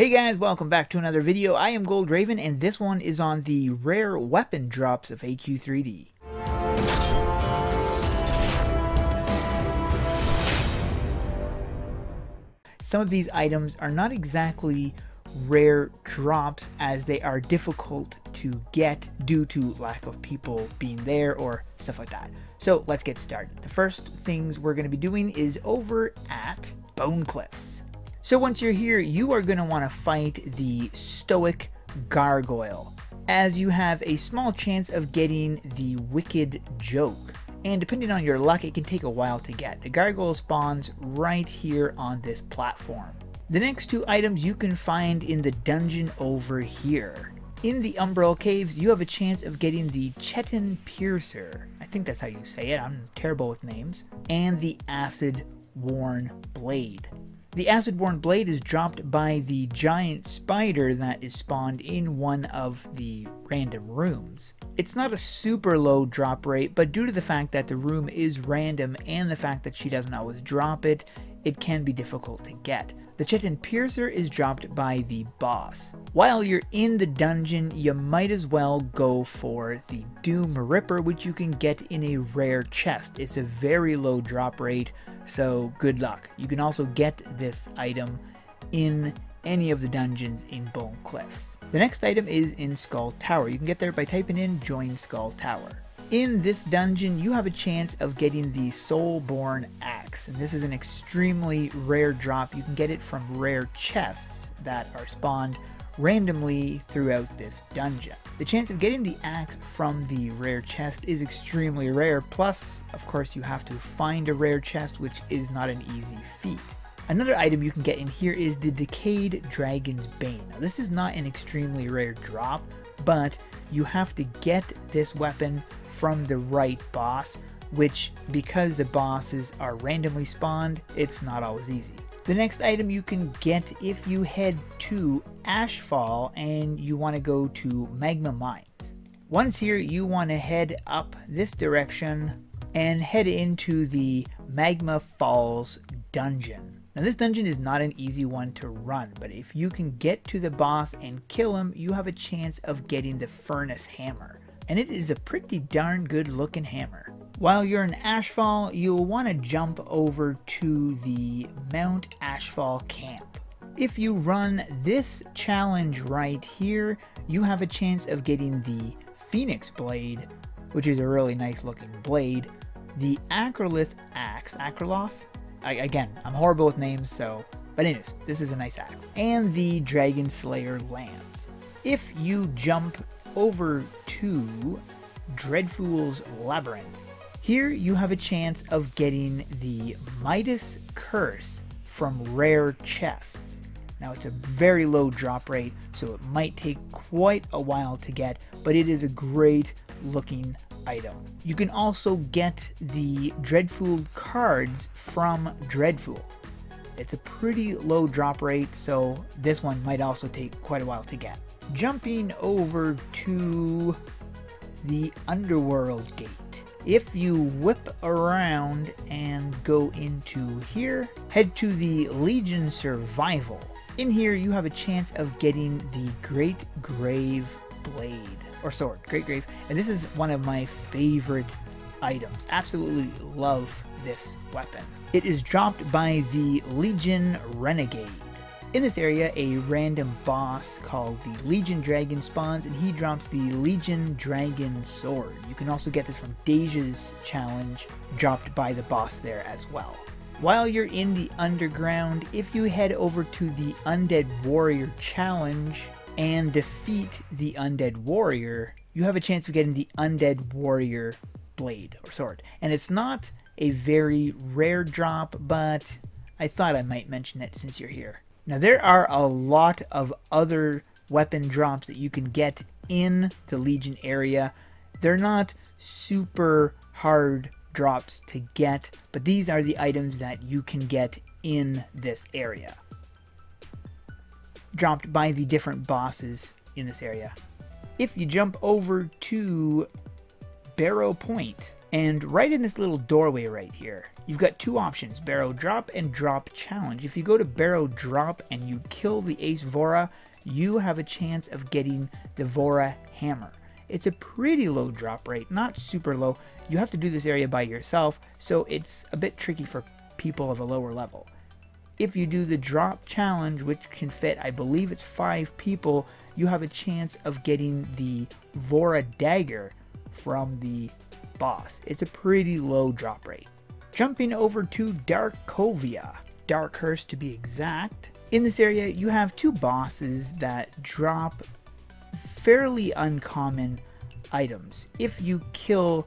Hey guys, welcome back to another video. I am Gold Raven, and this one is on the rare weapon drops of AQ3D. Some of these items are not exactly rare drops as they are difficult to get due to lack of people being there or stuff like that. So let's get started. The first things we're going to be doing is over at Bone Cliffs. So once you're here, you are going to want to fight the Stoic Gargoyle, as you have a small chance of getting the Wicked Joke. And depending on your luck, it can take a while to get. The gargoyle spawns right here on this platform. The next two items you can find in the dungeon over here. In the Umbral Caves, you have a chance of getting the Chetan Piercer. I think that's how you say it, I'm terrible with names. And the Acid Worn Blade. The Acid-Worn Blade is dropped by the giant spider that is spawned in one of the random rooms. It's not a super low drop rate, but due to the fact that the room is random and the fact that she doesn't always drop it, it can be difficult to get. The Chetan Piercer is dropped by the boss. While you're in the dungeon, you might as well go for the Doom Ripper, which you can get in a rare chest. It's a very low drop rate, so good luck. You can also get this item in any of the dungeons in Bone Cliffs. The next item is in Skull Tower. You can get there by typing in join Skull Tower. In this dungeon, you have a chance of getting the Soulborn Axe, and this is an extremely rare drop. You can get it from rare chests that are spawned randomly throughout this dungeon. The chance of getting the axe from the rare chest is extremely rare, plus, of course, you have to find a rare chest, which is not an easy feat. Another item you can get in here is the Decayed Dragon's Bane. Now, this is not an extremely rare drop, but you have to get this weapon from the right boss, which because the bosses are randomly spawned, it's not always easy. The next item you can get if you head to Ashfall and you want to go to Magma Mines. Once here, you want to head up this direction and head into the Magma Falls dungeon. Now this dungeon is not an easy one to run, but if you can get to the boss and kill him, you have a chance of getting the Furnace Hammer and it is a pretty darn good looking hammer. While you're in Ashfall, you'll want to jump over to the Mount Ashfall camp. If you run this challenge right here, you have a chance of getting the Phoenix Blade, which is a really nice looking blade, the Acrolith Axe, Acroloth? I, again, I'm horrible with names, so, but anyways, this is a nice axe, and the Dragon Slayer Lance. If you jump over to Dreadfool's Labyrinth. Here you have a chance of getting the Midas Curse from rare chests. Now it's a very low drop rate, so it might take quite a while to get, but it is a great looking item. You can also get the Dreadfool cards from Dreadfool. It's a pretty low drop rate, so this one might also take quite a while to get jumping over to the underworld gate. If you whip around and go into here, head to the Legion Survival. In here, you have a chance of getting the Great Grave Blade, or sword, Great Grave, and this is one of my favorite items. Absolutely love this weapon. It is dropped by the Legion Renegade. In this area, a random boss called the Legion Dragon spawns, and he drops the Legion Dragon Sword. You can also get this from Dage's challenge, dropped by the boss there as well. While you're in the underground, if you head over to the Undead Warrior challenge and defeat the Undead Warrior, you have a chance of getting the Undead Warrior blade or sword. And it's not a very rare drop, but I thought I might mention it since you're here. Now there are a lot of other weapon drops that you can get in the Legion area. They're not super hard drops to get, but these are the items that you can get in this area. Dropped by the different bosses in this area. If you jump over to Barrow Point, And right in this little doorway right here, you've got two options, Barrow Drop and Drop Challenge. If you go to Barrow Drop and you kill the Ace Vora, you have a chance of getting the Vora Hammer. It's a pretty low drop rate, not super low. You have to do this area by yourself, so it's a bit tricky for people of a lower level. If you do the drop challenge, which can fit, I believe it's five people, you have a chance of getting the Vora dagger from the boss. It's a pretty low drop rate. Jumping over to Darkovia, Darkhurst to be exact. In this area, you have two bosses that drop fairly uncommon items. If you kill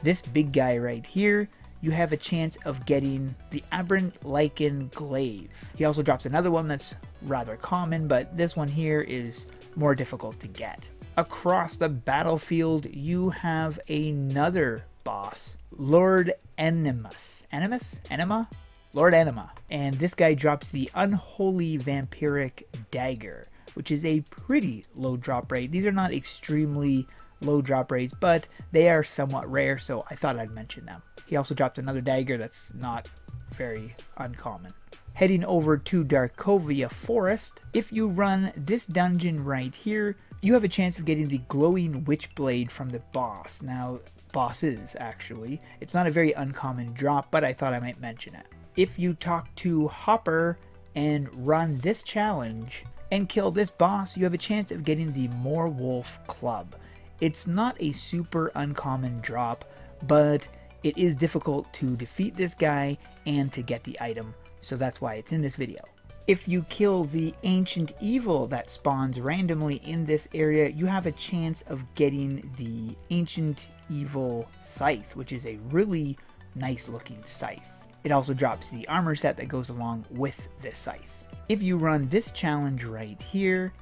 this big guy right here, you have a chance of getting the Aberrant Lichen Glaive. He also drops another one that's rather common, but this one here is more difficult to get. Across the battlefield, you have another boss, Lord Enemus. Enemus? Enema? Lord Enema. And this guy drops the Unholy Vampiric Dagger, which is a pretty low drop rate. These are not extremely low drop rates, but they are somewhat rare, so I thought I'd mention them. He also dropped another dagger that's not very uncommon. Heading over to Darkovia Forest, if you run this dungeon right here, you have a chance of getting the glowing witchblade from the boss. Now, bosses actually. It's not a very uncommon drop, but I thought I might mention it. If you talk to Hopper and run this challenge and kill this boss, you have a chance of getting the Moorwolf Club. It's not a super uncommon drop, but it is difficult to defeat this guy and to get the item, so that's why it's in this video. If you kill the ancient evil that spawns randomly in this area, you have a chance of getting the ancient evil scythe, which is a really nice looking scythe. It also drops the armor set that goes along with this scythe. If you run this challenge right here,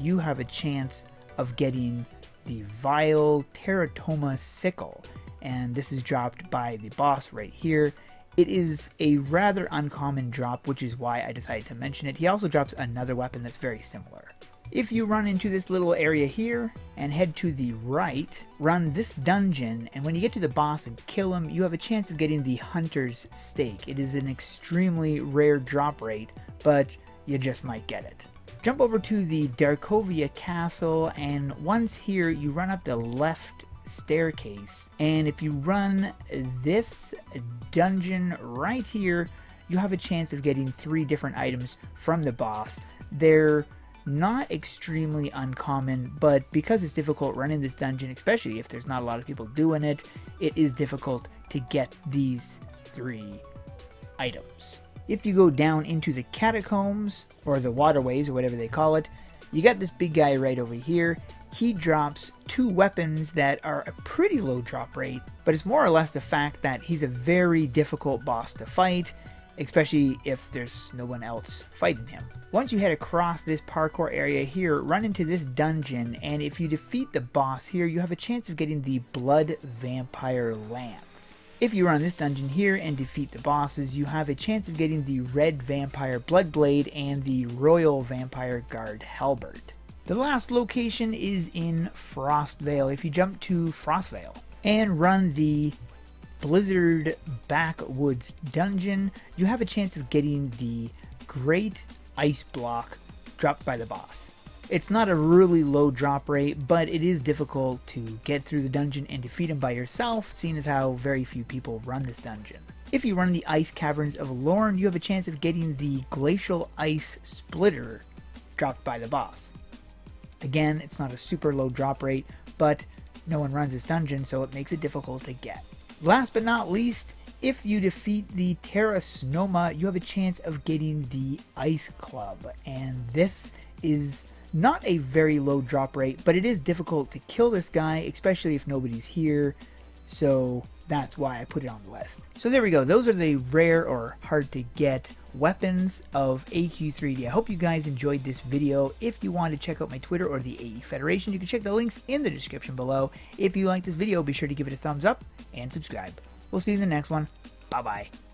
you have a chance of getting the Vile Teratoma Sickle, and this is dropped by the boss right here. It is a rather uncommon drop, which is why I decided to mention it. He also drops another weapon that's very similar. If you run into this little area here and head to the right, run this dungeon, and when you get to the boss and kill him, you have a chance of getting the Hunter's Stake. It is an extremely rare drop rate, but you just might get it. Jump over to the Darkovia Castle, and once here, you run up the left staircase. And if you run this dungeon right here, you have a chance of getting three different items from the boss. They're not extremely uncommon, but because it's difficult running this dungeon, especially if there's not a lot of people doing it, it is difficult to get these three items. If you go down into the catacombs, or the waterways, or whatever they call it, you got this big guy right over here, he drops two weapons that are a pretty low drop rate, but it's more or less the fact that he's a very difficult boss to fight, especially if there's no one else fighting him. Once you head across this parkour area here, run into this dungeon, and if you defeat the boss here, you have a chance of getting the Blood Vampire Lance. If you run this dungeon here and defeat the bosses, you have a chance of getting the Red Vampire Bloodblade and the Royal Vampire Guard Halberd. The last location is in Frostvale. If you jump to Frostvale and run the Blizzard Backwoods Dungeon, you have a chance of getting the Great Ice Block dropped by the boss. It's not a really low drop rate, but it is difficult to get through the dungeon and defeat him by yourself, seeing as how very few people run this dungeon. If you run the Ice Caverns of Lorn, you have a chance of getting the Glacial Ice Splitter dropped by the boss. Again, it's not a super low drop rate, but no one runs this dungeon, so it makes it difficult to get. Last but not least, if you defeat the Terra Snoma, you have a chance of getting the Ice Club, and this is not a very low drop rate, but it is difficult to kill this guy, especially if nobody's here, so that's why I put it on the list. So there we go. Those are the rare or hard to get weapons of AQ3D. I hope you guys enjoyed this video. If you want to check out my Twitter or the AE Federation, you can check the links in the description below. If you like this video, be sure to give it a thumbs up and subscribe. We'll see you in the next one. Bye-bye.